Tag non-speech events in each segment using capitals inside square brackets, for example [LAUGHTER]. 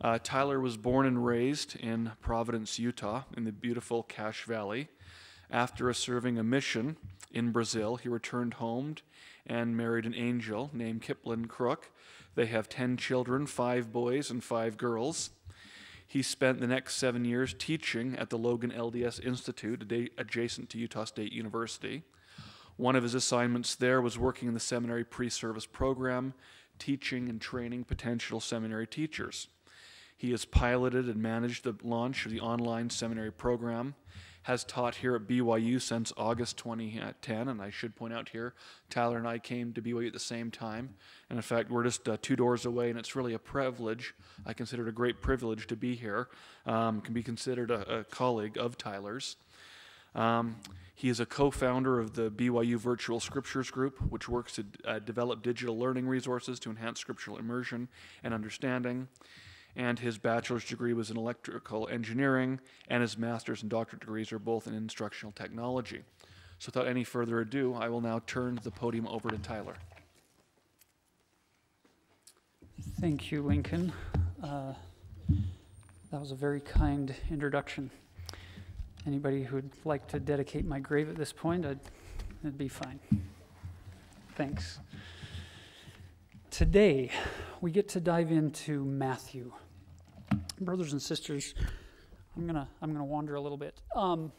Uh, Tyler was born and raised in Providence, Utah, in the beautiful Cache Valley. After serving a mission in Brazil, he returned home and married an angel named Kiplin Crook. They have 10 children, five boys and five girls. He spent the next seven years teaching at the Logan LDS Institute, adjacent to Utah State University. One of his assignments there was working in the seminary pre service program, teaching and training potential seminary teachers. He has piloted and managed the launch of the online seminary program, has taught here at BYU since August 2010. And I should point out here, Tyler and I came to BYU at the same time. And in fact, we're just uh, two doors away, and it's really a privilege. I consider it a great privilege to be here. Um, can be considered a, a colleague of Tyler's. Um, he is a co founder of the BYU Virtual Scriptures Group, which works to uh, develop digital learning resources to enhance scriptural immersion and understanding and his bachelor's degree was in electrical engineering, and his master's and doctorate degrees are both in instructional technology. So, without any further ado, I will now turn the podium over to Tyler. Thank you, Lincoln. Uh, that was a very kind introduction. Anybody who'd like to dedicate my grave at this point, I'd, it'd be fine. Thanks. Today, we get to dive into Matthew. Brothers and sisters, I'm gonna I'm gonna wander a little bit. Um,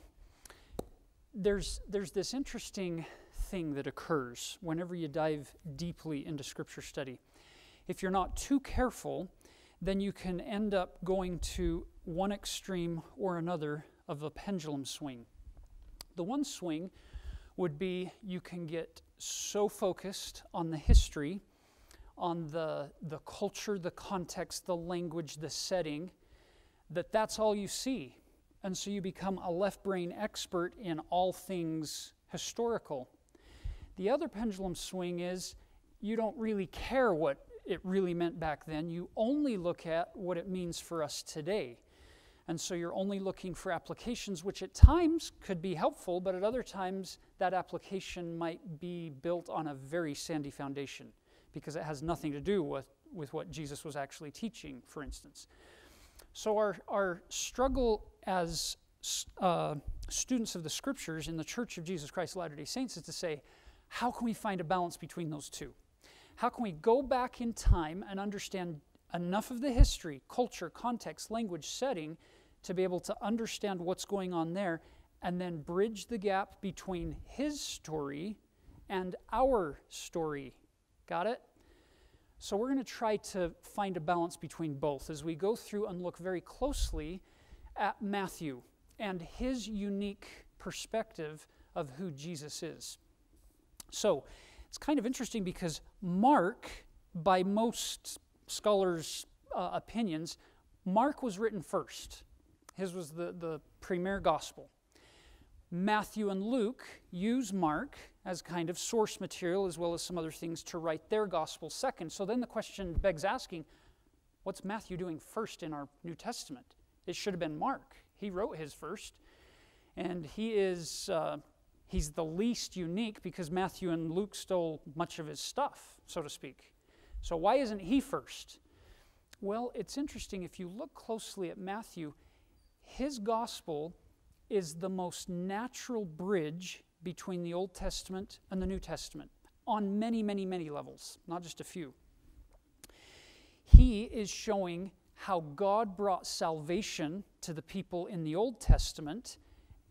there's there's this interesting thing that occurs whenever you dive deeply into Scripture study. If you're not too careful, then you can end up going to one extreme or another of a pendulum swing. The one swing would be you can get so focused on the history on the, the culture, the context, the language, the setting, that that's all you see. And so you become a left brain expert in all things historical. The other pendulum swing is you don't really care what it really meant back then. You only look at what it means for us today. And so you're only looking for applications, which at times could be helpful, but at other times that application might be built on a very sandy foundation because it has nothing to do with, with what Jesus was actually teaching, for instance. So, our, our struggle as uh, students of the scriptures in the Church of Jesus Christ of Latter day Saints is to say, how can we find a balance between those two? How can we go back in time and understand enough of the history, culture, context, language, setting to be able to understand what's going on there and then bridge the gap between his story and our story Got it? So we're going to try to find a balance between both as we go through and look very closely at Matthew and his unique perspective of who Jesus is. So it's kind of interesting because Mark, by most scholars' uh, opinions, Mark was written first. His was the, the premier gospel. Matthew and Luke use Mark as kind of source material as well as some other things to write their gospel second. So then the question begs asking what's Matthew doing first in our New Testament? It should have been Mark. He wrote his first. And he is. Uh, he's the least unique because Matthew and Luke stole much of his stuff, so to speak. So, why isn't he first? Well, it's interesting. If you look closely at Matthew, his gospel is the most natural bridge between the Old Testament and the New Testament on many, many, many levels, not just a few. He is showing how God brought salvation to the people in the Old Testament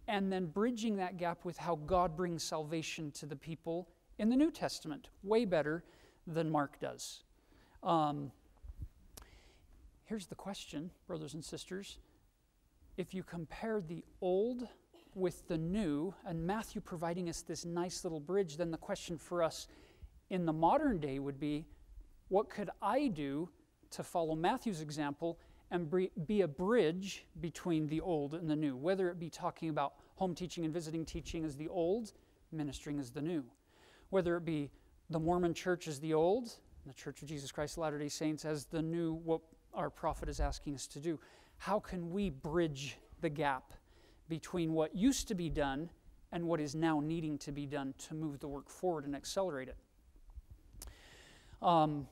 and then bridging that gap with how God brings salvation to the people in the New Testament. Way better than Mark does. Um, here's the question, brothers and sisters if you compare the old with the new, and Matthew providing us this nice little bridge, then the question for us in the modern day would be what could I do to follow Matthew's example and be a bridge between the old and the new? Whether it be talking about home teaching and visiting teaching as the old, ministering as the new. Whether it be the Mormon church as the old, the Church of Jesus Christ of Latter day Saints as the new, what our prophet is asking us to do how can we bridge the gap between what used to be done and what is now needing to be done to move the work forward and accelerate it? Um,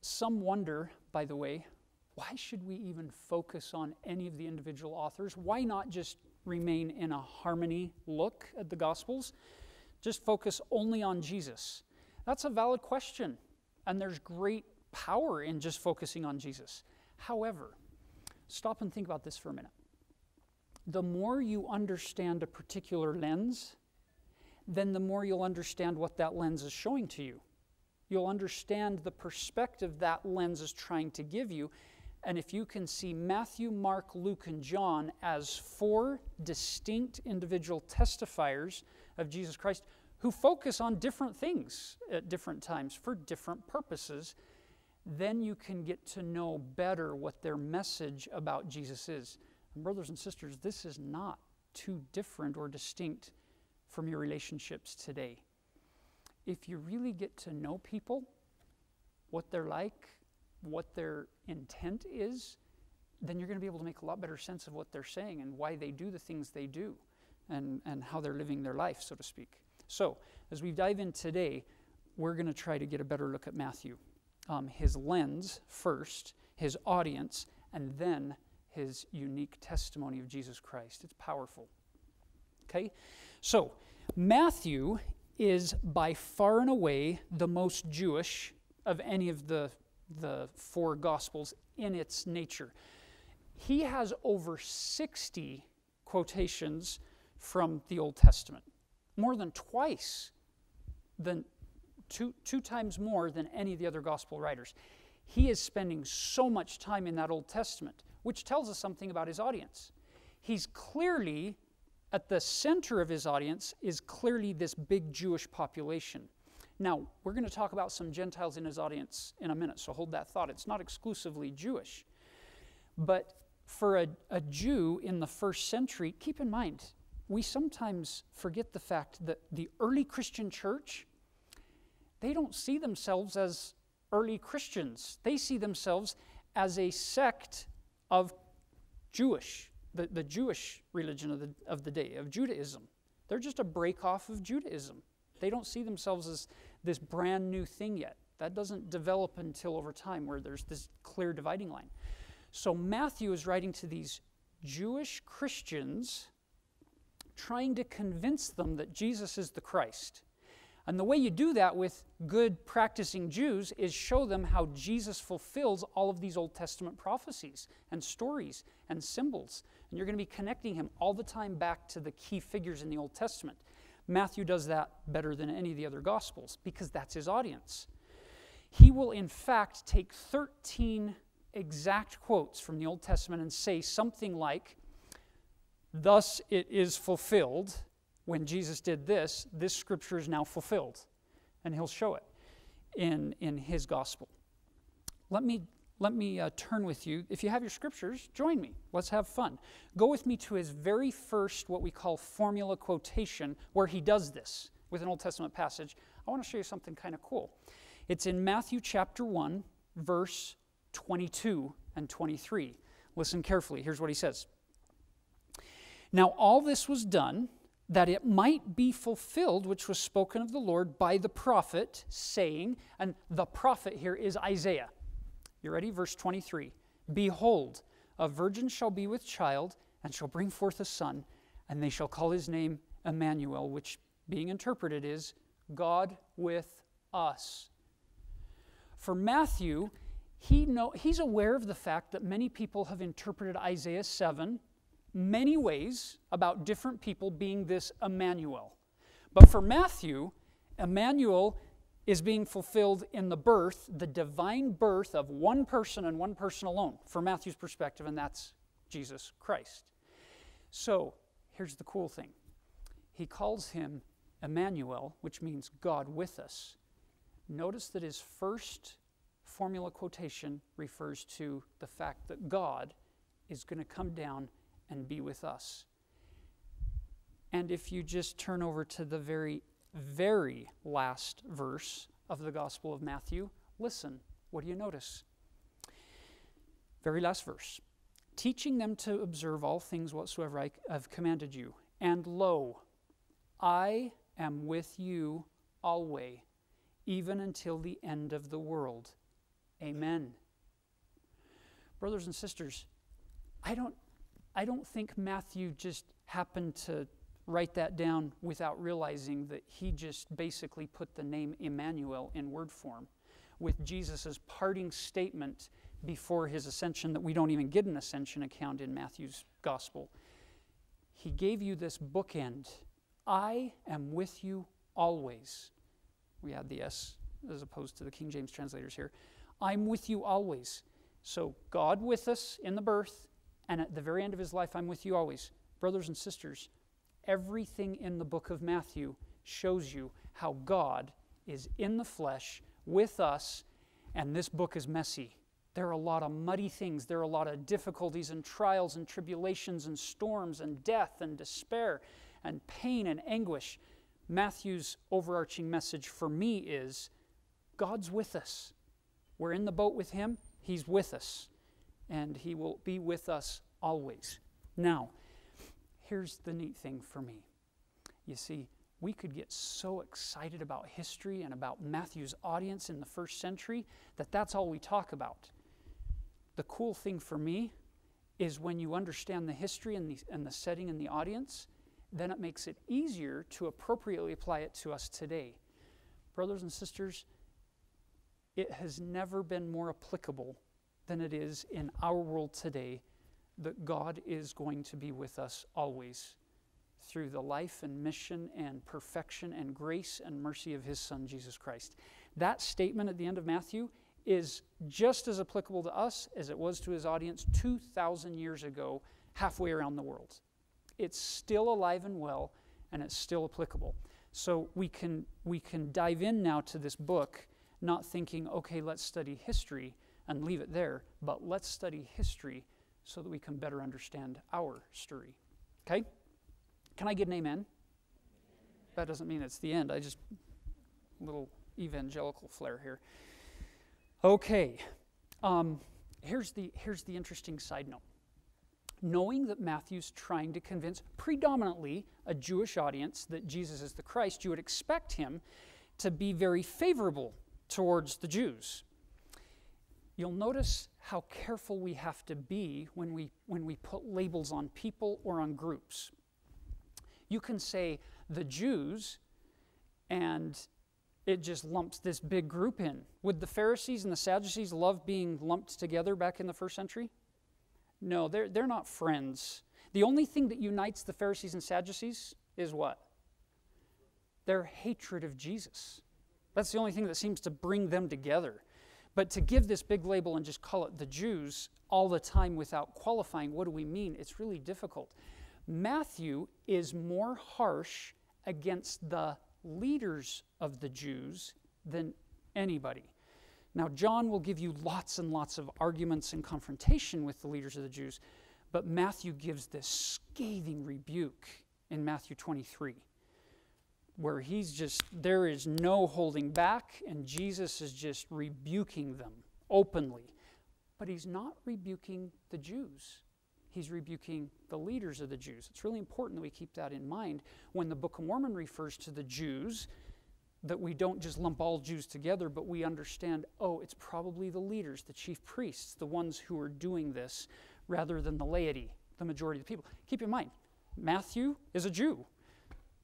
some wonder, by the way, why should we even focus on any of the individual authors? Why not just remain in a harmony look at the Gospels? Just focus only on Jesus? That's a valid question, and there's great power in just focusing on Jesus. However, stop and think about this for a minute. The more you understand a particular lens, then the more you'll understand what that lens is showing to you. You'll understand the perspective that lens is trying to give you. And if you can see Matthew, Mark, Luke, and John as four distinct individual testifiers of Jesus Christ who focus on different things at different times for different purposes, then you can get to know better what their message about Jesus is. Brothers and sisters, this is not too different or distinct from your relationships today. If you really get to know people, what they're like, what their intent is, then you're going to be able to make a lot better sense of what they're saying and why they do the things they do and, and how they're living their life, so to speak. So, as we dive in today, we're going to try to get a better look at Matthew. Um, his lens first, his audience, and then his unique testimony of Jesus Christ. It's powerful. Okay? So, Matthew is by far and away the most Jewish of any of the, the four Gospels in its nature. He has over 60 quotations from the Old Testament, more than twice, than two, two times more than any of the other Gospel writers. He is spending so much time in that Old Testament, which tells us something about his audience. He's clearly at the center of his audience is clearly this big Jewish population. Now, we're going to talk about some Gentiles in his audience in a minute, so hold that thought. It's not exclusively Jewish. But for a, a Jew in the first century, keep in mind, we sometimes forget the fact that the early Christian church, they don't see themselves as early Christians. They see themselves as a sect of Jewish the, the Jewish religion of the, of the day, of Judaism. They're just a break off of Judaism. They don't see themselves as this brand new thing yet. That doesn't develop until over time where there's this clear dividing line. So Matthew is writing to these Jewish Christians trying to convince them that Jesus is the Christ. And the way you do that with good practicing Jews is show them how Jesus fulfills all of these Old Testament prophecies and stories and symbols. And you're going to be connecting him all the time back to the key figures in the Old Testament. Matthew does that better than any of the other Gospels because that's his audience. He will, in fact, take 13 exact quotes from the Old Testament and say something like, Thus it is fulfilled when Jesus did this, this scripture is now fulfilled. And he'll show it in, in his gospel. Let me, let me uh, turn with you. If you have your scriptures, join me. Let's have fun. Go with me to his very first, what we call formula quotation, where he does this with an Old Testament passage. I want to show you something kind of cool. It's in Matthew chapter 1, verse 22 and 23. Listen carefully. Here's what he says. Now, all this was done that it might be fulfilled, which was spoken of the Lord by the prophet, saying, and the prophet here is Isaiah. You ready? Verse 23 Behold, a virgin shall be with child, and shall bring forth a son, and they shall call his name Emmanuel, which being interpreted is God with us. For Matthew, he know, he's aware of the fact that many people have interpreted Isaiah 7 many ways about different people being this Emmanuel. But for Matthew, Emmanuel is being fulfilled in the birth, the divine birth of one person and one person alone, from Matthew's perspective, and that's Jesus Christ. So here's the cool thing he calls him Emmanuel, which means God with us. Notice that his first formula quotation refers to the fact that God is going to come down and be with us. And if you just turn over to the very, very last verse of the Gospel of Matthew, listen, what do you notice? Very last verse. Teaching them to observe all things whatsoever I have commanded you. And lo, I am with you always, even until the end of the world. Amen. Brothers and sisters, I don't, I don't think Matthew just happened to write that down without realizing that he just basically put the name Emmanuel in word form with Jesus' parting statement before his ascension that we don't even get an ascension account in Matthew's gospel. He gave you this bookend I am with you always. We add the S as opposed to the King James translators here. I'm with you always. So, God with us in the birth, and at the very end of his life, I'm with you always. Brothers and sisters, everything in the book of Matthew shows you how God is in the flesh with us, and this book is messy. There are a lot of muddy things. There are a lot of difficulties and trials and tribulations and storms and death and despair and pain and anguish. Matthew's overarching message for me is God's with us. We're in the boat with Him, He's with us, and He will be with us always. Now, here's the neat thing for me. You see, we could get so excited about history and about Matthew's audience in the first century that that's all we talk about. The cool thing for me is when you understand the history and the, and the setting and the audience, then it makes it easier to appropriately apply it to us today. Brothers and sisters, it has never been more applicable than it is in our world today that God is going to be with us always through the life and mission and perfection and grace and mercy of His Son, Jesus Christ. That statement at the end of Matthew is just as applicable to us as it was to His audience 2,000 years ago, halfway around the world. It's still alive and well, and it's still applicable. So we can, we can dive in now to this book, not thinking, okay, let's study history and leave it there, but let's study history so that we can better understand our story. Okay? Can I get an amen? That doesn't mean it's the end. I just, little evangelical flair here. Okay. Um, here's, the, here's the interesting side note. Knowing that Matthew's trying to convince predominantly a Jewish audience that Jesus is the Christ, you would expect him to be very favorable towards the Jews. You'll notice how careful we have to be when we, when we put labels on people or on groups. You can say the Jews, and it just lumps this big group in. Would the Pharisees and the Sadducees love being lumped together back in the first century? No, they're, they're not friends. The only thing that unites the Pharisees and Sadducees is what? Their hatred of Jesus. That's the only thing that seems to bring them together. But to give this big label and just call it the Jews all the time without qualifying, what do we mean? It's really difficult. Matthew is more harsh against the leaders of the Jews than anybody. Now, John will give you lots and lots of arguments and confrontation with the leaders of the Jews, but Matthew gives this scathing rebuke in Matthew 23, where he's just, there is no holding back, and Jesus is just rebuking them openly. But he's not rebuking the Jews he's rebuking the leaders of the Jews. It's really important that we keep that in mind when the Book of Mormon refers to the Jews, that we don't just lump all Jews together, but we understand, oh, it's probably the leaders, the chief priests, the ones who are doing this, rather than the laity, the majority of the people. Keep in mind, Matthew is a Jew.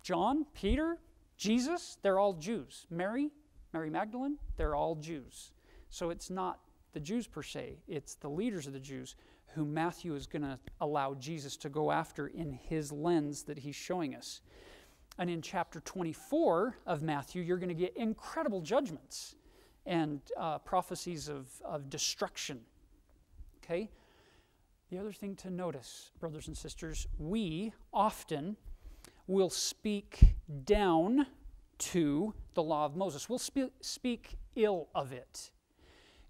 John, Peter, Jesus, they're all Jews. Mary, Mary Magdalene, they're all Jews. So it's not the Jews per se, it's the leaders of the Jews who Matthew is going to allow Jesus to go after in his lens that he's showing us. And in chapter 24 of Matthew, you're going to get incredible judgments and uh, prophecies of, of destruction. Okay? The other thing to notice, brothers and sisters, we often will speak down to the law of Moses. We'll spe- speak ill of it.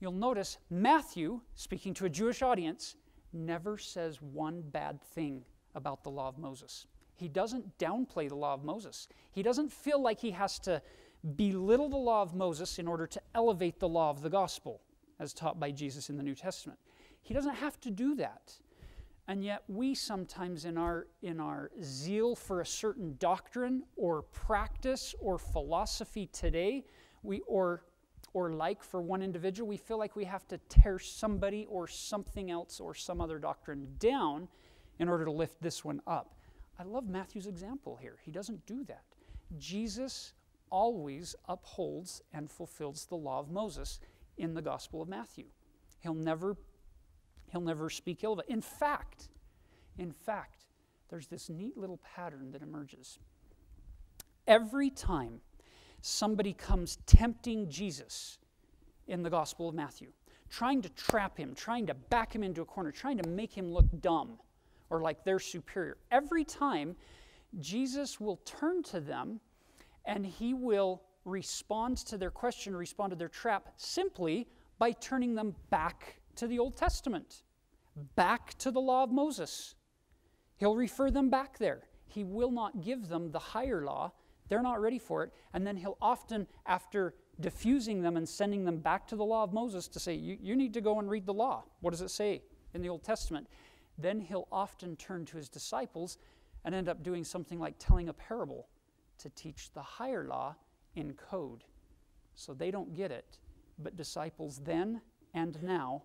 You'll notice Matthew, speaking to a Jewish audience, never says one bad thing about the law of Moses. He doesn't downplay the law of Moses. He doesn't feel like he has to belittle the law of Moses in order to elevate the law of the gospel, as taught by Jesus in the New Testament. He doesn't have to do that. And yet, we sometimes, in our, in our zeal for a certain doctrine or practice or philosophy today, we, or, or like for one individual, we feel like we have to tear somebody or something else or some other doctrine down in order to lift this one up. I love Matthew's example here. He doesn't do that. Jesus always upholds and fulfills the law of Moses in the Gospel of Matthew. He'll never he'll never speak ill of it. In fact, in fact, there's this neat little pattern that emerges. Every time somebody comes tempting Jesus in the Gospel of Matthew, trying to trap him, trying to back him into a corner, trying to make him look dumb or like they're superior. Every time, Jesus will turn to them and he will respond to their question, respond to their trap simply by turning them back to the Old Testament, back to the law of Moses. He'll refer them back there. He will not give them the higher law they're not ready for it. And then he'll often, after diffusing them and sending them back to the law of Moses to say, you, you need to go and read the law. What does it say in the Old Testament? Then he'll often turn to his disciples and end up doing something like telling a parable to teach the higher law in code. So they don't get it, but disciples then and now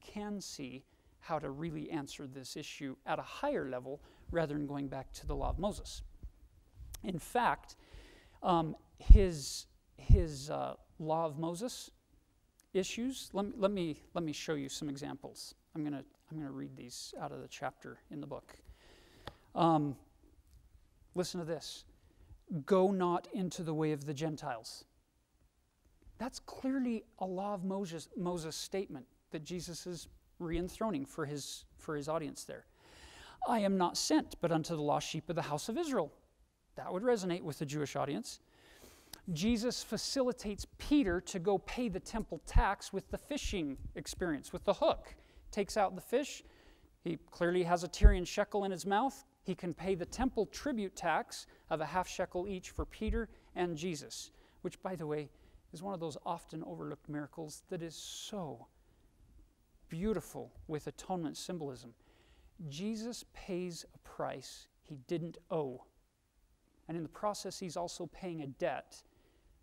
can see how to really answer this issue at a higher level rather than going back to the law of Moses. In fact, um, his, his uh, law of Moses issues, let me, let me, let me show you some examples. I'm going to I'm to read these out of the chapter in the book. Um, listen to this Go not into the way of the Gentiles. That's clearly a law of Moses, Moses statement that Jesus is re-enthroning for his, for his audience there. I am not sent but unto the lost sheep of the house of Israel. That would resonate with the Jewish audience. Jesus facilitates Peter to go pay the temple tax with the fishing experience, with the hook. Takes out the fish. He clearly has a Tyrian shekel in his mouth. He can pay the temple tribute tax of a half shekel each for Peter and Jesus, which, by the way, is one of those often overlooked miracles that is so beautiful with atonement symbolism. Jesus pays a price he didn't owe and in the process, he's also paying a debt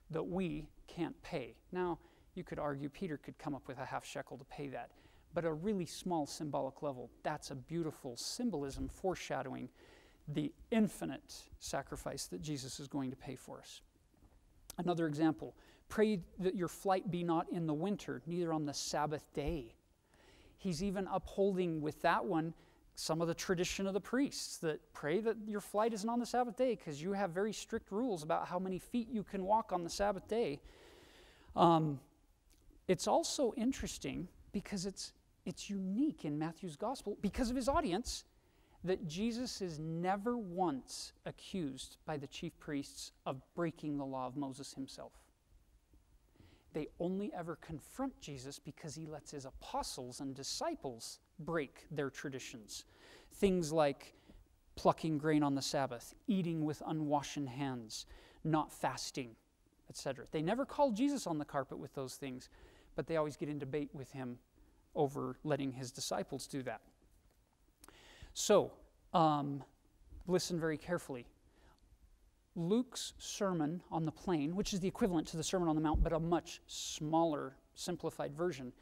that we can't pay. Now, you could argue Peter could come up with a half shekel to pay that, but a really small symbolic level, that's a beautiful symbolism foreshadowing the infinite sacrifice that Jesus is going to pay for us. Another example pray that your flight be not in the winter, neither on the Sabbath day. He's even upholding with that one some of the tradition of the priests that pray that your flight isn't on the Sabbath day because you have very strict rules about how many feet you can walk on the Sabbath day. Um, it's also interesting because it's, it's unique in Matthew's gospel because of his audience that Jesus is never once accused by the chief priests of breaking the law of Moses himself. They only ever confront Jesus because he lets his apostles and disciples break their traditions. Things like plucking grain on the Sabbath, eating with unwashen hands, not fasting, etc. They never call Jesus on the carpet with those things, but they always get in debate with him over letting his disciples do that. So, um, listen very carefully. Luke's sermon on the plain, which is the equivalent to the Sermon on the Mount, but a much smaller, simplified version,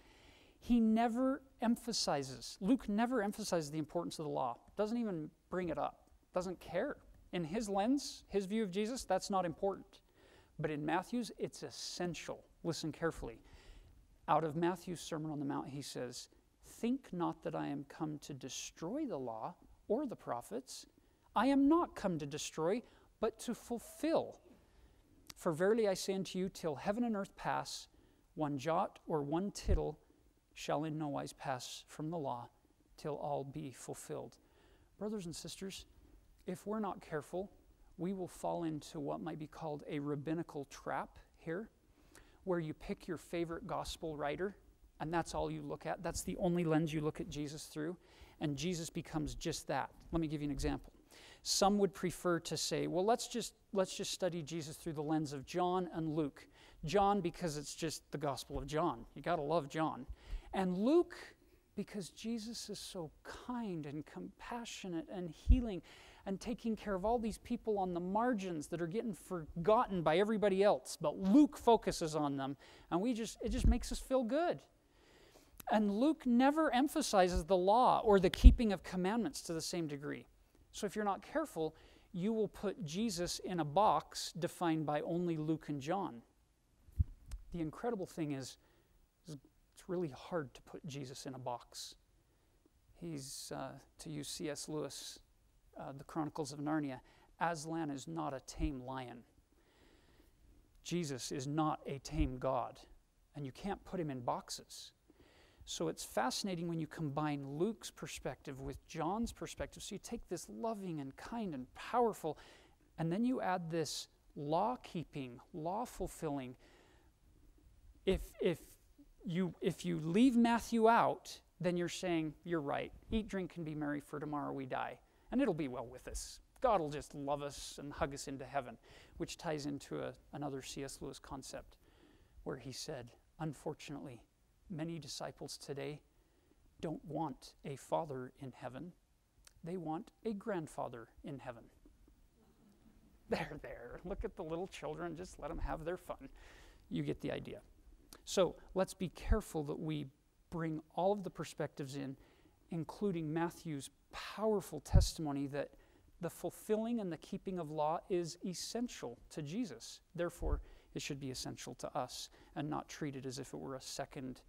he never emphasizes, Luke never emphasizes the importance of the law, doesn't even bring it up, doesn't care. In his lens, his view of Jesus, that's not important. But in Matthew's, it's essential. Listen carefully. Out of Matthew's Sermon on the Mount, he says, Think not that I am come to destroy the law or the prophets. I am not come to destroy, but to fulfill. For verily I say unto you, till heaven and earth pass, one jot or one tittle shall in no wise pass from the law till all be fulfilled. Brothers and sisters, if we're not careful, we will fall into what might be called a rabbinical trap here, where you pick your favorite gospel writer and that's all you look at. That's the only lens you look at Jesus through, and Jesus becomes just that. Let me give you an example. Some would prefer to say, well, let's just, let's just study Jesus through the lens of John and Luke. John, because it's just the Gospel of John. You got to love John. And Luke, because Jesus is so kind and compassionate and healing and taking care of all these people on the margins that are getting forgotten by everybody else. But Luke focuses on them, and we just it just makes us feel good. And Luke never emphasizes the law or the keeping of commandments to the same degree. So if you're not careful, you will put Jesus in a box defined by only Luke and John. The incredible thing is, is it's really hard to put Jesus in a box. He's, uh, to use C.S. Lewis, uh, The Chronicles of Narnia, Aslan is not a tame lion. Jesus is not a tame God, and you can't put him in boxes. So it's fascinating when you combine Luke's perspective with John's perspective. So you take this loving and kind and powerful, and then you add this law keeping, law fulfilling. If, if, you, if you leave Matthew out, then you're saying, You're right. Eat, drink, and be merry, for tomorrow we die. And it'll be well with us. God will just love us and hug us into heaven, which ties into a, another C.S. Lewis concept where he said, Unfortunately, many disciples today don't want a father in heaven, they want a grandfather in heaven. [LAUGHS] There, there. Look at the little children. Just let them have their fun. You get the idea. So let's be careful that we bring all of the perspectives in, including Matthew's powerful testimony that the fulfilling and the keeping of law is essential to Jesus. Therefore, it should be essential to us and not treated as if it were a second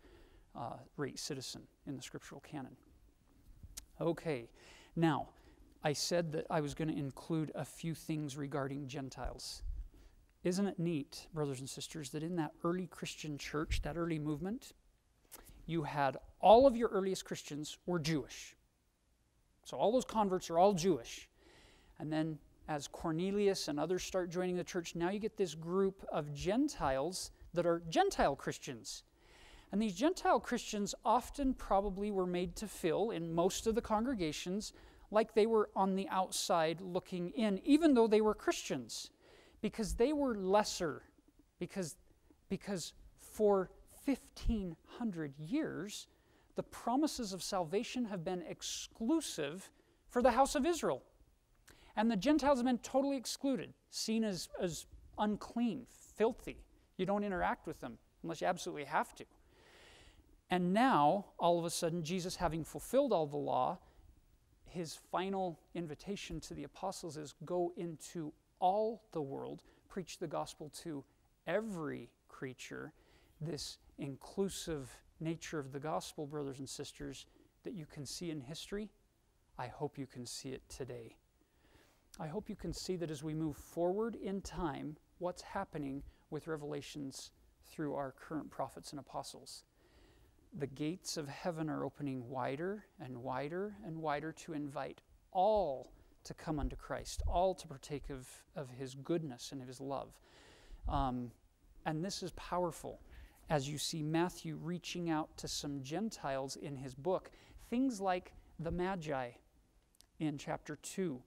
uh, rate citizen in the scriptural canon. Okay, now, I said that I was going to include a few things regarding Gentiles. Isn't it neat, brothers and sisters, that in that early Christian church, that early movement, you had all of your earliest Christians were Jewish. So all those converts are all Jewish. And then as Cornelius and others start joining the church, now you get this group of Gentiles that are Gentile Christians. And these Gentile Christians often probably were made to feel, in most of the congregations, like they were on the outside looking in, even though they were Christians, because they were lesser, because, because for 1,500 years, the promises of salvation have been exclusive for the house of Israel. And the Gentiles have been totally excluded, seen as, as unclean, filthy. You don't interact with them unless you absolutely have to. And now, all of a sudden, Jesus, having fulfilled all the law, his final invitation to the apostles is go into all the world, preach the gospel to every creature. This inclusive nature of the gospel, brothers and sisters, that you can see in history, I hope you can see it today. I hope you can see that as we move forward in time, what's happening with revelations through our current prophets and apostles the gates of heaven are opening wider and wider and wider to invite all to come unto Christ, all to partake of, of his goodness and of his love. Um, and this is powerful as you see Matthew reaching out to some Gentiles in his book. Things like the Magi in chapter 2.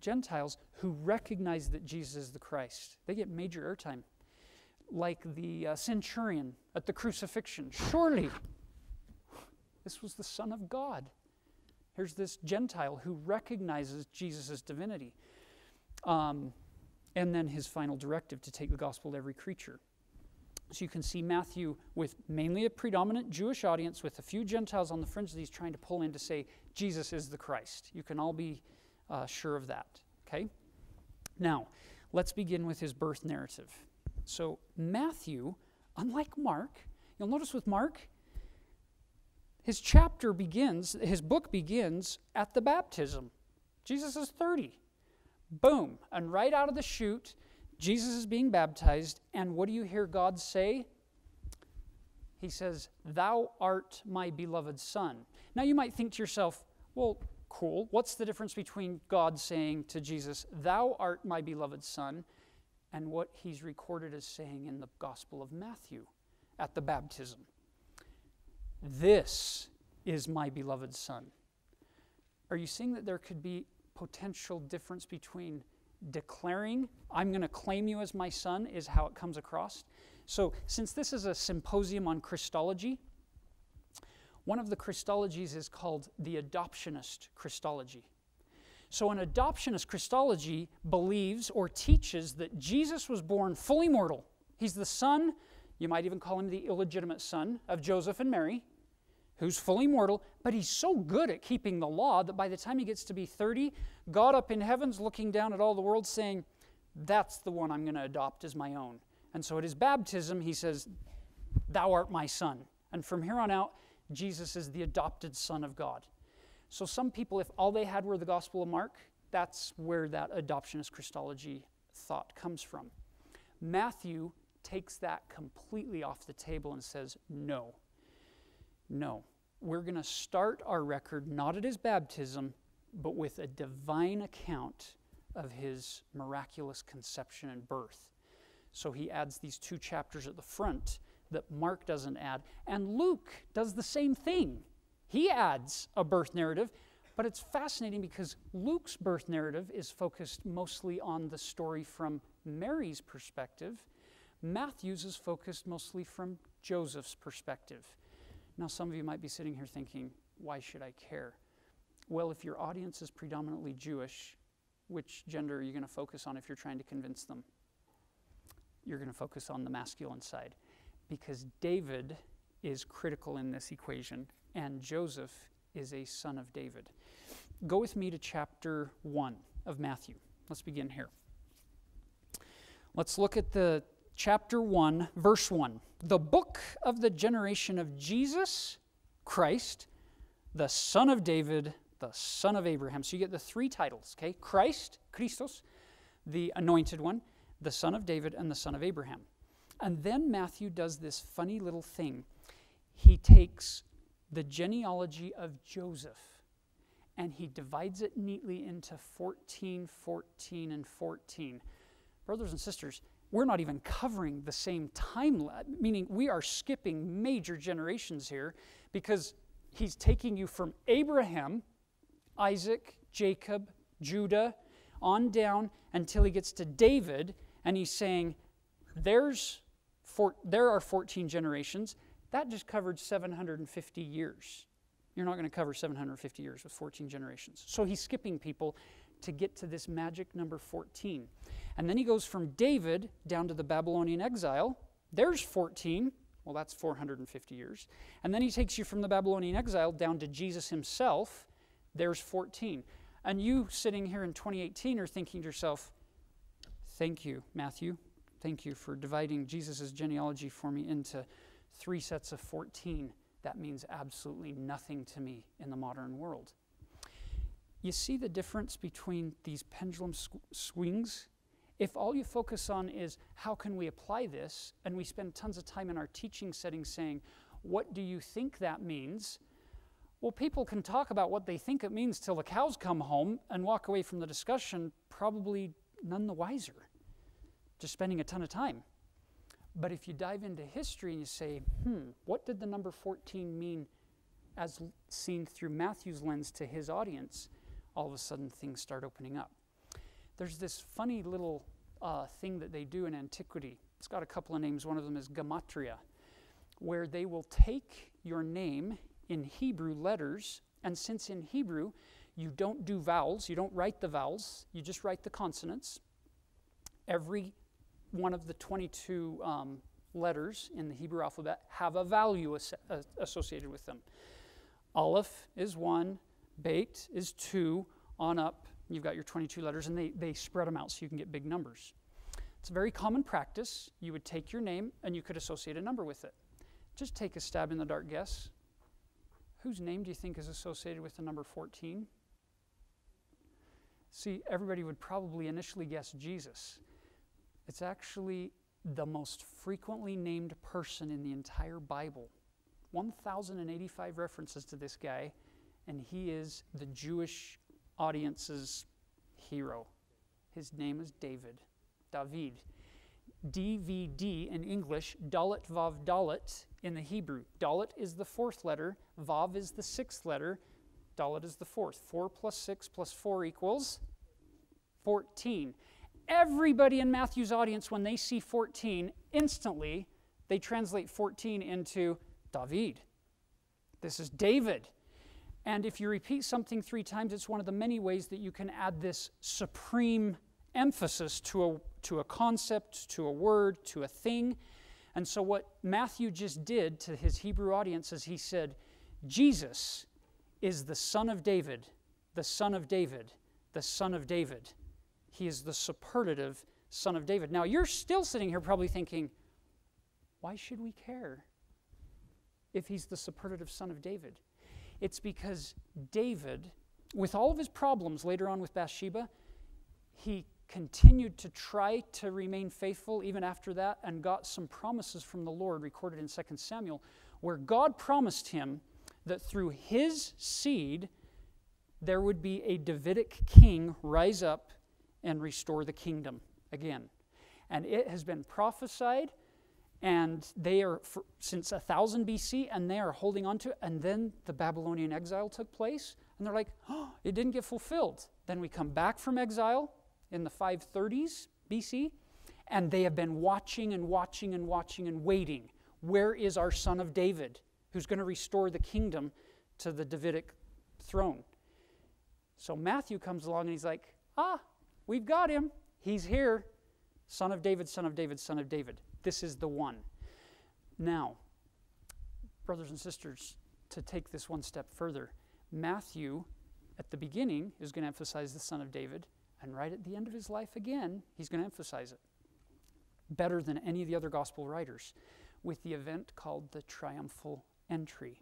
Gentiles who recognize that Jesus is the Christ. They get major airtime. Like the uh, centurion at the crucifixion. Surely this was the Son of God. Here's this Gentile who recognizes Jesus' divinity. Um, and then his final directive to take the gospel to every creature. So you can see Matthew with mainly a predominant Jewish audience, with a few Gentiles on the fringe that he's trying to pull in to say, Jesus is the Christ. You can all be uh, sure of that. Okay? Now, let's begin with his birth narrative. So, Matthew, unlike Mark, you'll notice with Mark, his chapter begins, his book begins at the baptism. Jesus is 30. Boom. And right out of the chute, Jesus is being baptized. And what do you hear God say? He says, Thou art my beloved Son. Now you might think to yourself, well, cool. What's the difference between God saying to Jesus, Thou art my beloved Son, and what he's recorded as saying in the Gospel of Matthew at the baptism? This is my beloved Son. Are you seeing that there could be potential difference between declaring, I'm going to claim you as my son, is how it comes across? So, since this is a symposium on Christology, One of the Christologies is called the adoptionist Christology. So, an adoptionist Christology believes or teaches that Jesus was born fully mortal. He's the son, you might even call him the illegitimate son of Joseph and Mary, who's fully mortal, but he's so good at keeping the law that by the time he gets to be 30, God up in heaven's looking down at all the world saying, That's the one I'm going to adopt as my own. And so at his baptism, he says, Thou art my son. And from here on out, Jesus is the adopted son of God. So some people, if all they had were the Gospel of Mark, that's where that adoptionist Christology thought comes from. Matthew takes that completely off the table and says, No, no. We're going to start our record not at his baptism, but with a divine account of his miraculous conception and birth. So he adds these two chapters at the front that Mark doesn't add. And Luke does the same thing. He adds a birth narrative, but it's fascinating because Luke's birth narrative is focused mostly on the story from Mary's perspective. Matthew's is focused mostly from Joseph's perspective. Now, some of you might be sitting here thinking, why should I care? Well, if your audience is predominantly Jewish, which gender are you going to focus on if you're trying to convince them? You're going to focus on the masculine side because David is critical in this equation and Joseph is a son of David. Go with me to chapter 1 of Matthew. Let's begin here. Let's look at the chapter 1, verse 1. The book of the generation of Jesus Christ, the son of David, the son of Abraham. So you get the three titles, okay? Christ, Christos, the anointed one, the son of David, and the son of Abraham. And then Matthew does this funny little thing. He takes the genealogy of Joseph and he divides it neatly into 14, 14, and 14. Brothers and sisters, we're not even covering the same time, meaning we are skipping major generations here because he's taking you from Abraham, Isaac, Jacob, Judah, on down until he gets to David, and he's saying, There's four, there are 14 generations. That just covered 750 years. You're not going to cover 750 years with 14 generations. So he's skipping people to get to this magic number 14. And then he goes from David down to the Babylonian exile. There's 14. Well, that's 450 years. And then he takes you from the Babylonian exile down to Jesus himself. There's 14. And you sitting here in 2018 are thinking to yourself, thank you, Matthew. Thank you for dividing Jesus' genealogy for me into three sets of 14. That means absolutely nothing to me in the modern world. You see the difference between these pendulum swings? If all you focus on is how can we apply this, and we spend tons of time in our teaching setting saying, What do you think that means? Well, people can talk about what they think it means till the cows come home and walk away from the discussion probably none the wiser, just spending a ton of time. But if you dive into history and you say, hmm, what did the number 14 mean as seen through Matthew's lens to his audience? all of a sudden things start opening up. There's this funny little uh, thing that they do in antiquity. It's got a couple of names. One of them is gematria, where they will take your name in Hebrew letters, and since in Hebrew you don't do vowels, you don't write the vowels, you just write the consonants. Every one of the 22 um, letters in the Hebrew alphabet have a value as- associated with them. Aleph is one, Beit is two on up. You've got your 22 letters, and they, they spread them out so you can get big numbers. It's a very common practice. You would take your name and you could associate a number with it. Just take a stab in the dark guess. Whose name do you think is associated with the number 14? See, everybody would probably initially guess Jesus. It's actually the most frequently named person in the entire Bible. 1,085 references to this guy, and he is the Jewish audience's hero. His name is David, David. DVD in English, Dalet Vav Dalet in the Hebrew. Dalet is the fourth letter, Vav is the sixth letter, Dalet is the fourth. 4 plus 6 plus 4 equals 14. Everybody in Matthew's audience, when they see 14, instantly they translate 14 into David. This is David. And if you repeat something three times, it's one of the many ways that you can add this supreme emphasis to a, to a concept, to a word, to a thing. And so, what Matthew just did to his Hebrew audience is he said, Jesus is the son of David, the son of David, the son of David. He is the superlative son of David. Now, you're still sitting here probably thinking, why should we care if he's the superlative son of David? It's because David, with all of his problems later on with Bathsheba, he continued to try to remain faithful even after that and got some promises from the Lord recorded in 2 Samuel, where God promised him that through his seed there would be a Davidic king rise up and restore the kingdom again. And it has been prophesied and they are for, since 1000 BC, and they are holding on to it. And then the Babylonian exile took place, and they're like, oh, it didn't get fulfilled. Then we come back from exile in the 530s BC, and they have been watching and watching and watching and waiting. Where is our son of David, who's going to restore the kingdom to the Davidic throne? So Matthew comes along and he's like, ah, we've got him. He's here. Son of David, son of David, son of David. This is the one. Now, brothers and sisters, to take this one step further, Matthew at the beginning is going to emphasize the Son of David, and right at the end of his life again, he's going to emphasize it better than any of the other gospel writers with the event called the triumphal entry.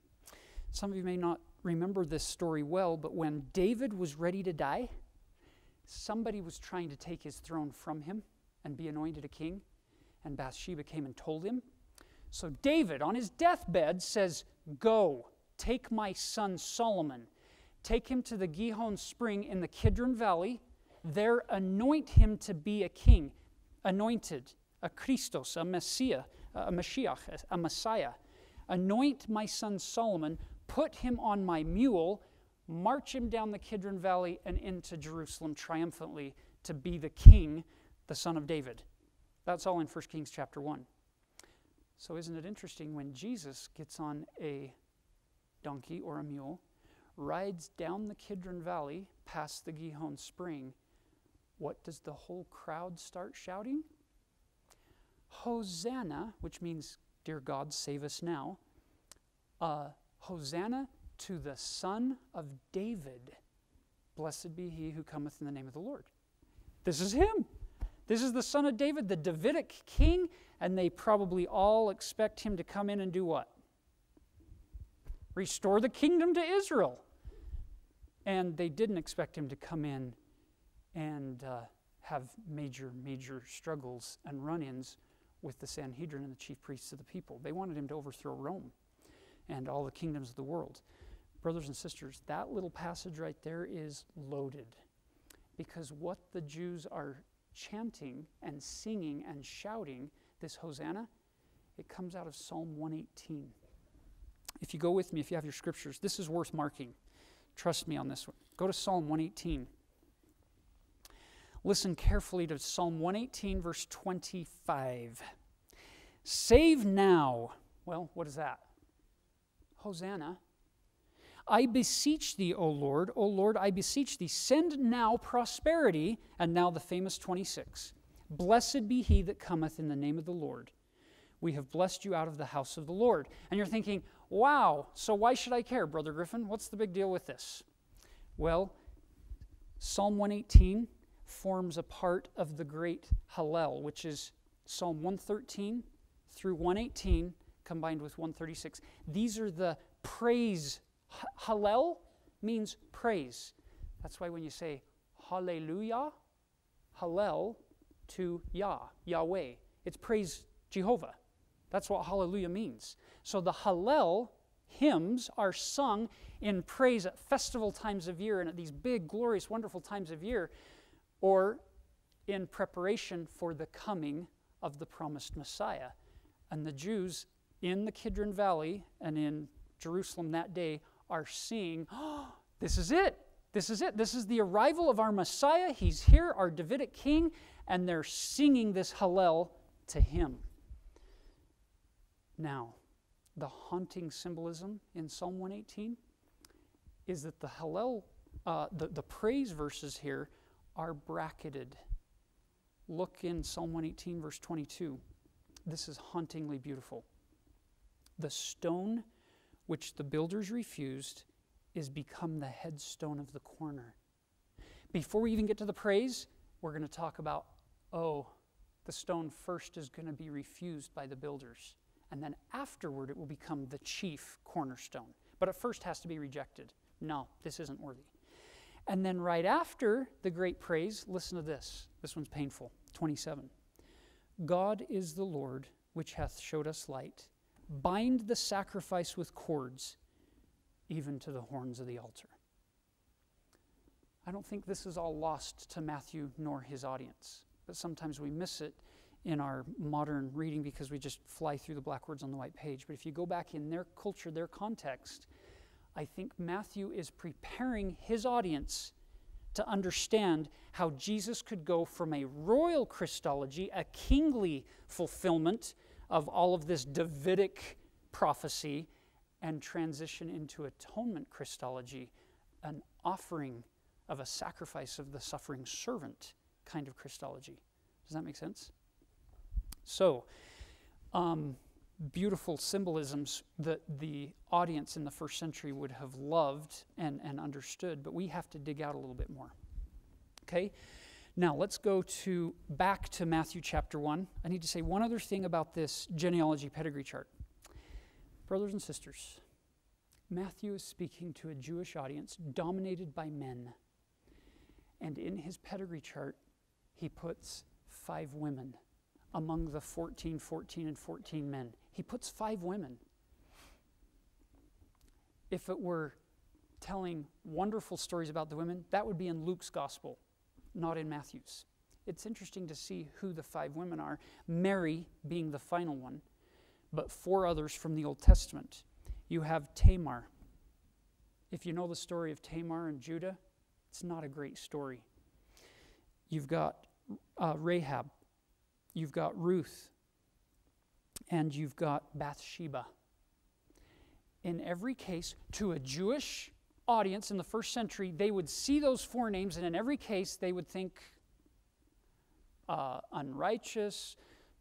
Some of you may not remember this story well, but when David was ready to die, somebody was trying to take his throne from him and be anointed a king and Bathsheba came and told him. So David, on his deathbed, says, Go, take my son Solomon, take him to the Gihon spring in the Kidron Valley, there anoint him to be a king, anointed, a Christos, a Messiah, a Mashiach, a Messiah. Anoint my son Solomon, put him on my mule, march him down the Kidron Valley and into Jerusalem triumphantly to be the king, the son of David. That's all in 1 Kings chapter 1. So, isn't it interesting when Jesus gets on a donkey or a mule, rides down the Kidron Valley past the Gihon Spring, what does the whole crowd start shouting? Hosanna, which means, Dear God, save us now. Uh, Hosanna to the Son of David. Blessed be he who cometh in the name of the Lord. This is him. This is the son of David, the Davidic king, and they probably all expect him to come in and do what? Restore the kingdom to Israel. And they didn't expect him to come in and uh, have major, major struggles and run ins with the Sanhedrin and the chief priests of the people. They wanted him to overthrow Rome and all the kingdoms of the world. Brothers and sisters, that little passage right there is loaded because what the Jews are chanting and singing and shouting this Hosanna, it comes out of Psalm 118. If you go with me, if you have your scriptures, this is worth marking. Trust me on this one. Go to Psalm 118. Listen carefully to Psalm 118, verse 25. Save now. Well, what is that? Hosanna I beseech thee, O Lord, O Lord, I beseech thee, send now prosperity. And now the famous 26. Blessed be he that cometh in the name of the Lord. We have blessed you out of the house of the Lord. And you're thinking, wow, so why should I care, Brother Griffin? What's the big deal with this? Well, Psalm 118 forms a part of the great Hallel, which is Psalm 113 through 118 combined with 136. These are the praise Hallel means praise. That's why when you say hallelujah, Hallel to Yah, Yahweh, it's praise Jehovah. That's what hallelujah means. So the Hallel hymns are sung in praise at festival times of year and at these big, glorious, wonderful times of year, or in preparation for the coming of the promised Messiah. And the Jews in the Kidron Valley and in Jerusalem that day are seeing, oh, [GASPS] this is it. This is it. This is the arrival of our Messiah. He's here, our Davidic king, and they're singing this Hallel to him. Now, the haunting symbolism in Psalm 118 is that the Hallel, uh, the, the praise verses here are bracketed. Look in Psalm 118, verse 22. This is hauntingly beautiful. The stone which the builders refused is become the headstone of the corner. Before we even get to the praise, we're going to talk about, oh, the stone first is going to be refused by the builders. And then afterward, it will become the chief cornerstone. But at first has to be rejected. No, this isn't worthy. And then right after the great praise, listen to this. This one's painful. 27. God is the Lord which hath showed us light. Bind the sacrifice with cords, even to the horns of the altar. I don't think this is all lost to Matthew nor his audience, but sometimes we miss it in our modern reading because we just fly through the black words on the white page. But if you go back in their culture, their context, I think Matthew is preparing his audience to understand how Jesus could go from a royal Christology, a kingly fulfillment of all of this Davidic prophecy, and transition into atonement Christology, an offering of a sacrifice of the suffering servant kind of Christology. Does that make sense? So, um, beautiful symbolisms that the audience in the first century would have loved and, and understood, but we have to dig out a little bit more. Okay? Now let's go to back to Matthew chapter 1. I need to say one other thing about this genealogy pedigree chart. Brothers and sisters, Matthew is speaking to a Jewish audience dominated by men. And in his pedigree chart, he puts five women among the 14, 14, and 14 men. He puts five women. If it were telling wonderful stories about the women, that would be in Luke's gospel, not in Matthew's. It's interesting to see who the five women are, Mary being the final one, but four others from the Old Testament. You have Tamar. If you know the story of Tamar and Judah, it's not a great story. You've got uh, Rahab, you've got Ruth, and you've got Bathsheba. In every case, to a Jewish audience in the first century, they would see those four names, and in every case, they would think uh, unrighteous,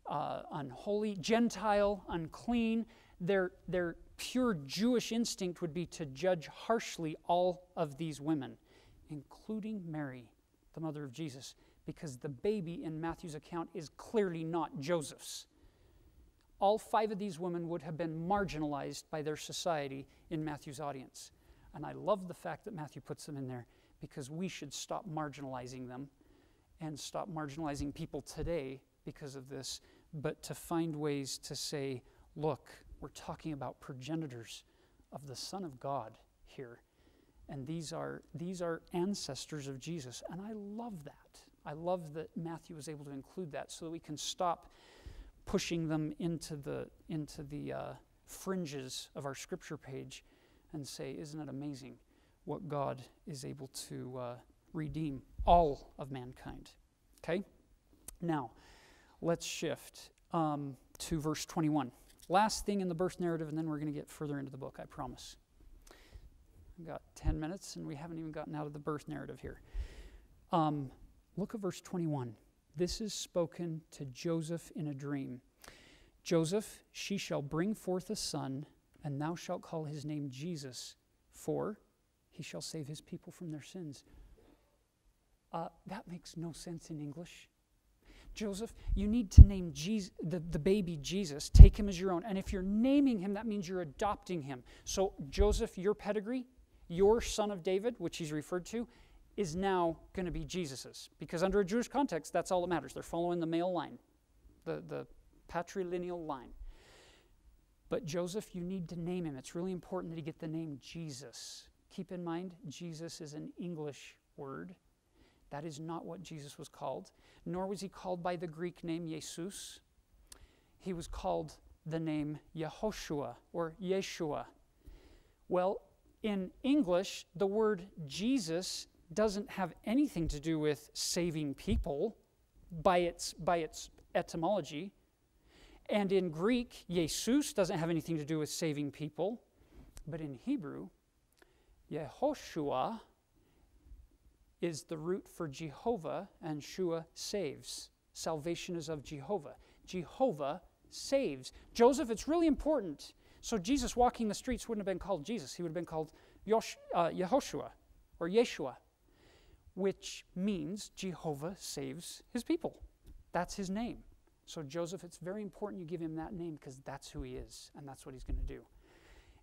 uh, unholy, Gentile, unclean. Their, their pure Jewish instinct would be to judge harshly all of these women, including Mary, the mother of Jesus because the baby in Matthew's account is clearly not Joseph's. All five of these women would have been marginalized by their society in Matthew's audience. And I love the fact that Matthew puts them in there because we should stop marginalizing them and stop marginalizing people today because of this, but to find ways to say, look, we're talking about progenitors of the Son of God here. And these are, these are ancestors of Jesus. And I love that. I love that Matthew was able to include that so that we can stop pushing them into the, into the uh, fringes of our scripture page and say, Isn't it amazing what God is able to uh, redeem all of mankind? Okay? Now, let's shift um, to verse 21. Last thing in the birth narrative, and then we're going to get further into the book, I promise. We've got 10 minutes, and we haven't even gotten out of the birth narrative here. Um, Look at verse 21. This is spoken to Joseph in a dream. Joseph, she shall bring forth a son, and thou shalt call his name Jesus, for he shall save his people from their sins. Uh, that makes no sense in English. Joseph, you need to name Jesus, the, the baby Jesus. Take him as your own. And if you're naming him, that means you're adopting him. So, Joseph, your pedigree, your son of David, which he's referred to, is now going to be Jesus's. Because under a Jewish context, that's all that matters. They're following the male line, the, the patrilineal line. But Joseph, you need to name him. It's really important that he get the name Jesus. Keep in mind, Jesus is an English word. That is not what Jesus was called, nor was he called by the Greek name Jesus. He was called the name Yehoshua or Yeshua. Well, in English, the word Jesus doesn't have anything to do with saving people by its, by its etymology. And in Greek, Jesus doesn't have anything to do with saving people, but in Hebrew, Yehoshua is the root for Jehovah, and Shua saves. Salvation is of Jehovah. Jehovah saves. Joseph, it's really important. So Jesus walking the streets wouldn't have been called Jesus. He would have been called Yosh, uh, Yehoshua or Yeshua, which means Jehovah saves his people. That's his name. So, Joseph, it's very important you give him that name because that's who he is and that's what he's going to do.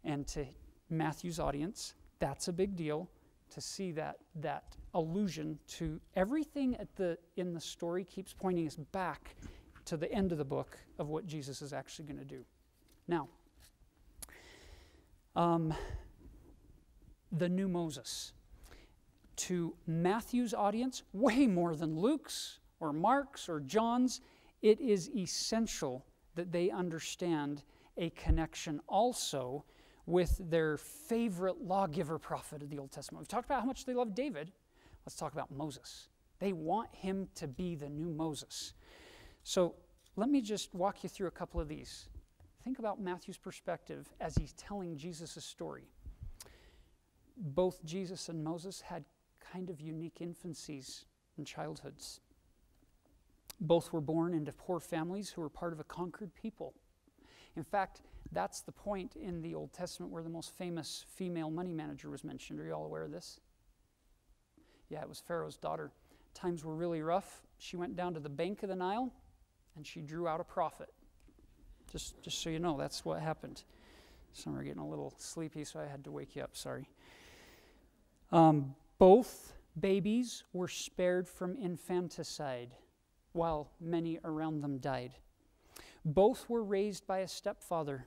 And to Matthew's audience, that's a big deal to see that, that allusion to everything at the, in the story keeps pointing us back to the end of the book of what Jesus is actually going to do. Now, um, the new Moses. To Matthew's audience, way more than Luke's or Mark's or John's, it is essential that they understand a connection also with their favorite lawgiver prophet of the Old Testament. We've talked about how much they love David. Let's talk about Moses. They want him to be the new Moses. So let me just walk you through a couple of these. Think about Matthew's perspective as he's telling Jesus' story. Both Jesus and Moses had kind of unique infancies and childhoods. Both were born into poor families who were part of a conquered people. In fact, that's the point in the Old Testament where the most famous female money manager was mentioned. Are you all aware of this? Yeah, it was Pharaoh's daughter. Times were really rough. She went down to the bank of the Nile and she drew out a profit. Just, just so you know, that's what happened. Some are getting a little sleepy, so I had to wake you up. Sorry. Um, both babies were spared from infanticide while many around them died. Both were raised by a stepfather.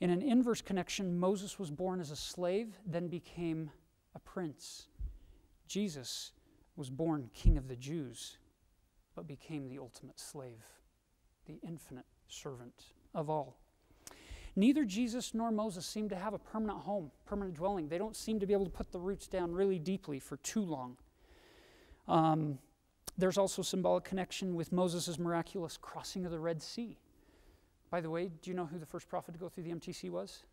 In an inverse connection, Moses was born as a slave, then became a prince. Jesus was born king of the Jews, but became the ultimate slave, the infinite servant of all. Neither Jesus nor Moses seem to have a permanent home, permanent dwelling. They don't seem to be able to put the roots down really deeply for too long. Um, there's also symbolic connection with Moses' miraculous crossing of the Red Sea. By the way, do you know who the first prophet to go through the MTC was?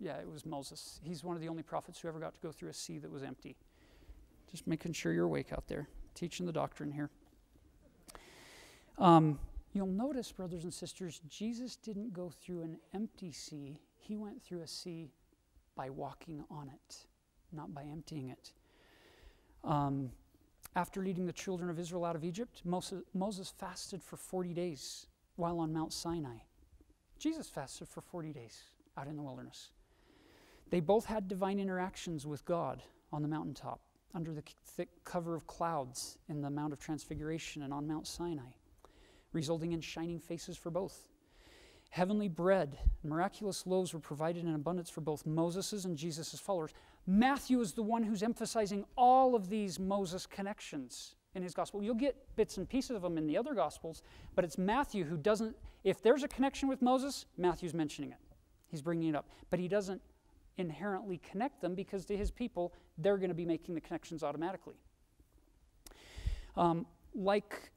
Yeah, it was Moses. He's one of the only prophets who ever got to go through a sea that was empty. Just making sure you're awake out there, teaching the doctrine here. Um, You'll notice, brothers and sisters, Jesus didn't go through an empty sea, he went through a sea by walking on it, not by emptying it. Um, after leading the children of Israel out of Egypt, Moses, fasted for 40 days while on Mount Sinai. Jesus fasted for 40 days out in the wilderness. They both had divine interactions with God on the mountaintop, under the thick cover of clouds in the Mount of Transfiguration and on Mount Sinai resulting in shining faces for both. Heavenly bread, miraculous loaves were provided in abundance for both Moses' and Jesus' followers. Matthew is the one who's emphasizing all of these Moses connections in his gospel. You'll get bits and pieces of them in the other gospels, but it's Matthew who doesn't, if there's a connection with Moses, Matthew's mentioning it. He's bringing it up. But he doesn't inherently connect them because to his people, they're going to be making the connections automatically. Um, like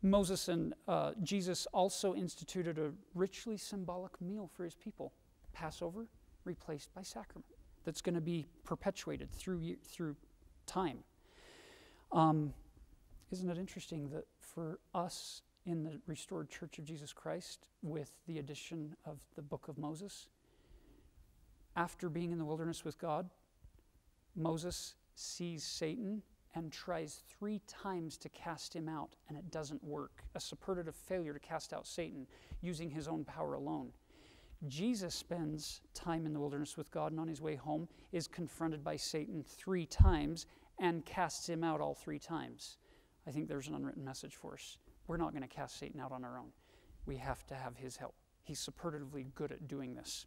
Moses and uh, Jesus also instituted a richly symbolic meal for his people Passover replaced by sacrament that's going to be perpetuated through, through time. Um, isn't it interesting that for us in the restored Church of Jesus Christ, with the addition of the book of Moses, after being in the wilderness with God, Moses sees Satan and tries three times to cast him out, and it doesn't work. A superlative failure to cast out Satan using his own power alone. Jesus spends time in the wilderness with God, and on his way home is confronted by Satan three times and casts him out all three times. I think there's an unwritten message for us. We're not going to cast Satan out on our own. We have to have his help. He's superlatively good at doing this.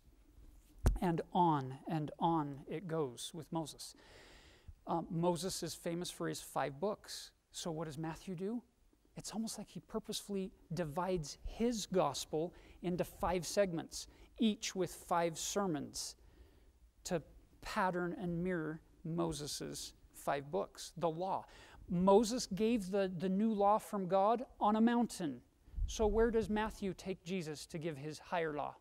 And on and on it goes with Moses. Um, Moses is famous for his five books. So, what does Matthew do? It's almost like he purposefully divides his gospel into five segments, each with five sermons to pattern and mirror Moses' five books, the law. Moses gave the, the new law from God on a mountain. So, where does Matthew take Jesus to give his higher law?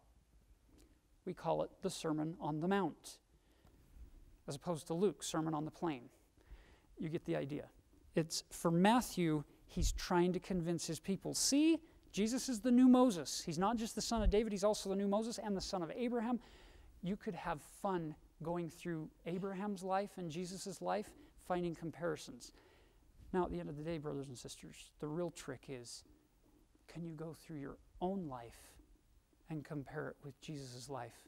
We call it the Sermon on the Mount, as opposed to Luke's Sermon on the Plain. You get the idea. It's for Matthew, he's trying to convince his people see, Jesus is the new Moses. He's not just the son of David, he's also the new Moses and the son of Abraham. You could have fun going through Abraham's life and Jesus' life, finding comparisons. Now, at the end of the day, brothers and sisters, the real trick is can you go through your own life and compare it with Jesus' life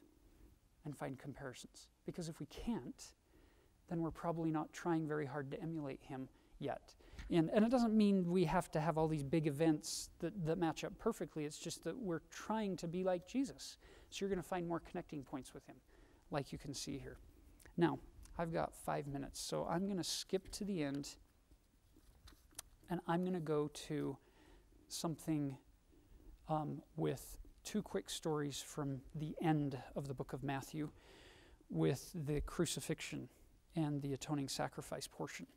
and find comparisons? Because if we can't, then we're probably not trying very hard to emulate him yet. And, and it doesn't mean we have to have all these big events that, that match up perfectly. It's just that we're trying to be like Jesus. So you're going to find more connecting points with him, like you can see here. Now, I've got five minutes, so I'm going to skip to the end and I'm going to go to something um, with two quick stories from the end of the book of Matthew with the crucifixion and the atoning sacrifice portion.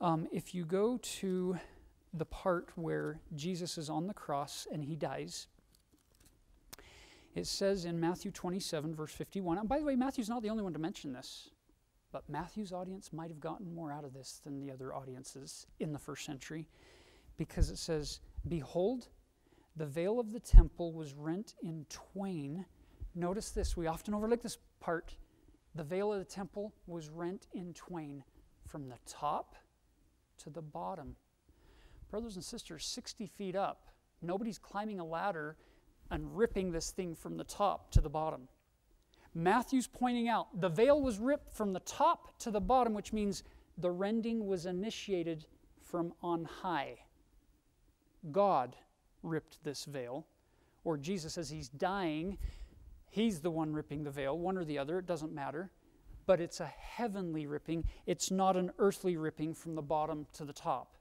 Um, if you go to the part where Jesus is on the cross and he dies, it says in Matthew 27, verse 51. And by the way, Matthew's not the only one to mention this, but Matthew's audience might have gotten more out of this than the other audiences in the first century because it says, Behold, the veil of the temple was rent in twain. Notice this, we often overlook this part. The veil of the temple was rent in twain from the top to the bottom. Brothers and sisters, 60 feet up, nobody's climbing a ladder and ripping this thing from the top to the bottom. Matthew's pointing out the veil was ripped from the top to the bottom, which means the rending was initiated from on high. God ripped this veil, or Jesus, as he's dying, he's the one ripping the veil, one or the other, it doesn't matter but it's a heavenly ripping. It's not an earthly ripping from the bottom to the top.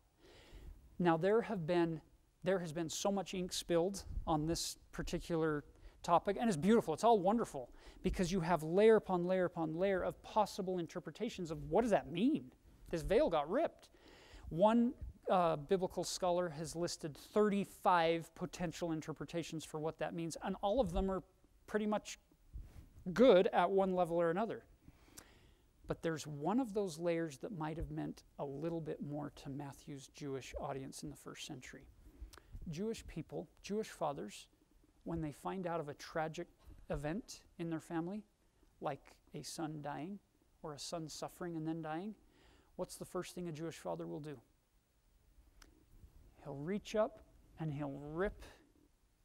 Now there have been there has been so much ink spilled on this particular topic and it's beautiful. It's all wonderful because you have layer upon layer upon layer of possible interpretations of what does that mean? This veil got ripped. One uh, biblical scholar has listed 35 potential interpretations for what that means, and all of them are pretty much good at one level or another. But there's one of those layers that might have meant a little bit more to Matthew's Jewish audience in the first century. Jewish people, Jewish fathers, when they find out of a tragic event in their family, like a son dying or a son suffering and then dying, what's the first thing a Jewish father will do? He'll reach up and he'll rip,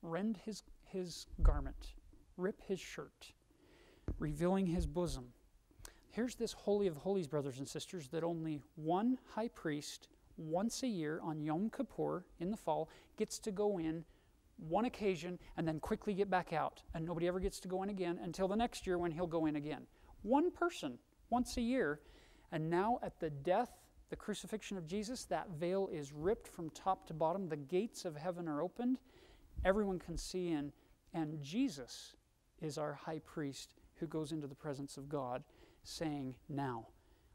rend his, his garment, rip his shirt, revealing his bosom Here's this Holy of Holies, brothers and sisters, that only one high priest once a year on Yom Kippur in the fall gets to go in one occasion and then quickly get back out. And nobody ever gets to go in again until the next year when he'll go in again. One person once a year. And now at the death, the crucifixion of Jesus, that veil is ripped from top to bottom. The gates of heaven are opened. Everyone can see in. And Jesus is our high priest who goes into the presence of God saying, Now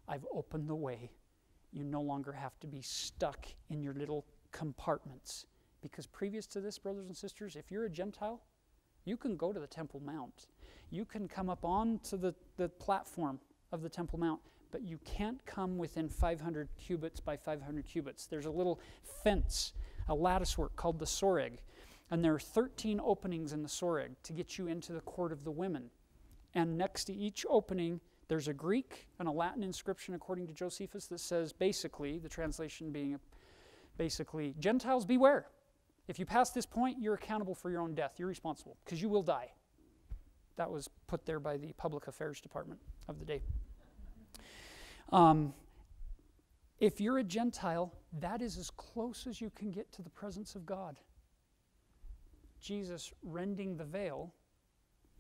I've opened the way. You no longer have to be stuck in your little compartments. Because previous to this, brothers and sisters, if you're a Gentile, you can go to the Temple Mount. You can come up onto the, the platform of the Temple Mount, but you can't come within 500 cubits by 500 cubits. There's a little fence, a lattice work called the Soreg, and there are 13 openings in the Soreg to get you into the court of the women. And next to each opening, there's a Greek and a Latin inscription, according to Josephus, that says basically, the translation being basically, Gentiles beware. If you pass this point, you're accountable for your own death. You're responsible because you will die. That was put there by the Public Affairs Department of the day. Um, if you're a Gentile, that is as close as you can get to the presence of God. Jesus rending the veil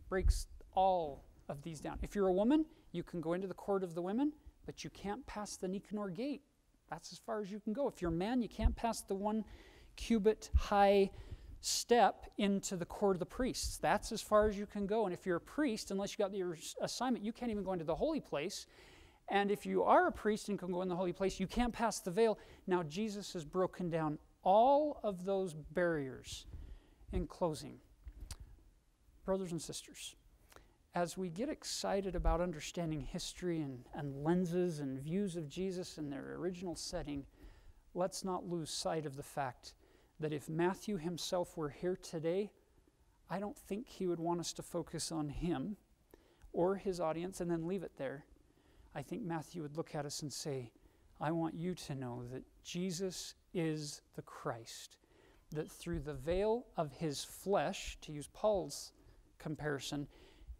breaks all of these down. If you're a woman, you can go into the court of the women, but you can't pass the Nicanor gate. That's as far as you can go. If you're a man, you can't pass the one cubit high step into the court of the priests. That's as far as you can go. And if you're a priest, unless you got your assignment, you can't even go into the holy place. And if you are a priest and can go in the holy place, you can't pass the veil. Now, Jesus has broken down all of those barriers in closing. Brothers and sisters, as we get excited about understanding history and, and lenses and views of Jesus in their original setting, let's not lose sight of the fact that if Matthew himself were here today, I don't think he would want us to focus on him or his audience and then leave it there. I think Matthew would look at us and say, I want you to know that Jesus is the Christ, that through the veil of his flesh, to use Paul's comparison,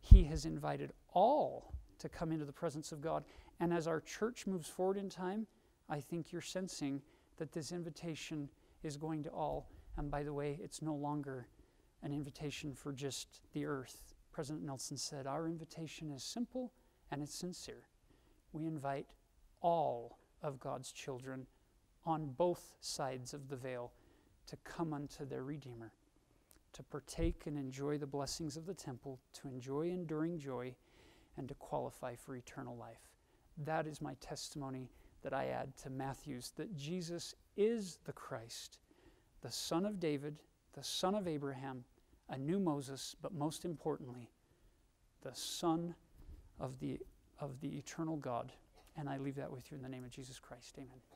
he has invited all to come into the presence of God. And as our church moves forward in time, I think you're sensing that this invitation is going to all. And by the way, it's no longer an invitation for just the earth. President Nelson said, Our invitation is simple and it's sincere. We invite all of God's children on both sides of the veil to come unto their Redeemer, to partake and enjoy the blessings of the temple, to enjoy enduring joy, and to qualify for eternal life. That is my testimony that I add to Matthew's that Jesus is the Christ, the Son of David, the Son of Abraham, a new Moses, but most importantly, the Son of the, of the eternal God. And I leave that with you in the name of Jesus Christ. Amen.